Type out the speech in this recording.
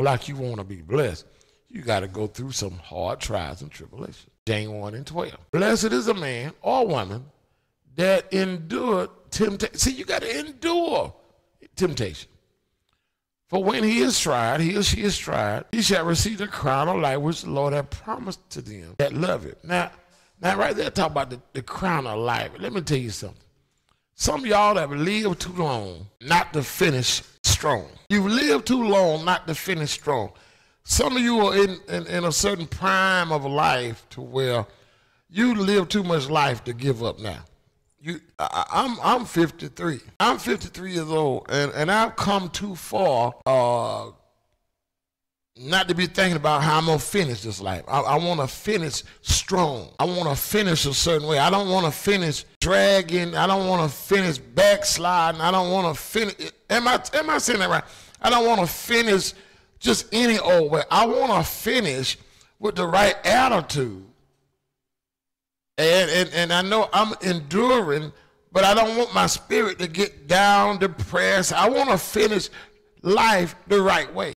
like you want to be blessed, you got to go through some hard trials and tribulations. James 1 and 12. Blessed is a man or woman that endured temptation. See, you got to endure temptation. For when he is tried, he or she is tried, he shall receive the crown of life which the Lord hath promised to them that love it. Now, now right there, talk about the, the crown of life. Let me tell you something. Some y'all have lived too long not to finish strong. You've lived too long not to finish strong. Some of you are in, in, in a certain prime of life to where you live too much life to give up now. You, I, am I'm, I'm 53. I'm 53 years old, and, and I've come too far uh, not to be thinking about how I'm gonna finish this life. I, I want to finish strong. I want to finish a certain way. I don't want to finish dragging. I don't want to finish backsliding. I don't want to finish. Am I am I saying that right? I don't want to finish just any old way. I want to finish with the right attitude. And, and, and I know I'm enduring, but I don't want my spirit to get down, depressed. I want to finish life the right way.